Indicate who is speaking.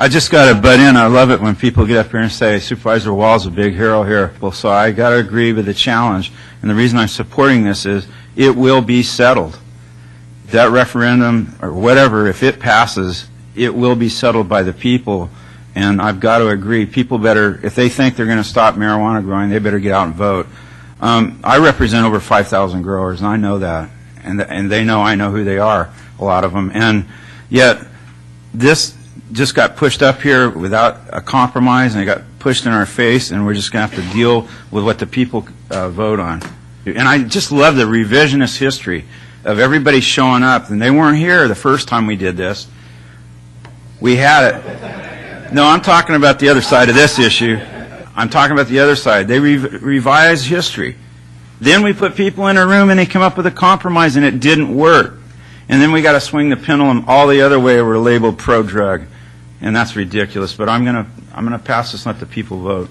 Speaker 1: I just got to butt in. I love it when people get up here and say Supervisor Wahl's a big hero here. Well, so I got to agree with the challenge. And the reason I'm supporting this is it will be settled. That referendum or whatever, if it passes, it will be settled by the people. And I've got to agree. People better, if they think they're going to stop marijuana growing, they better get out and vote. Um, I represent over 5,000 growers, and I know that. And, and they know I know who they are, a lot of them. And yet, this just got pushed up here without a compromise, and it got pushed in our face, and we're just going to have to deal with what the people uh, vote on. And I just love the revisionist history of everybody showing up, and they weren't here the first time we did this. We had it. No, I'm talking about the other side of this issue. I'm talking about the other side. They re- revise history. Then we put people in a room and they come up with a compromise and it didn't work. And then we got to swing the pendulum all the other way. We're labeled pro-drug, and that's ridiculous. But I'm gonna I'm gonna pass this and let the people vote.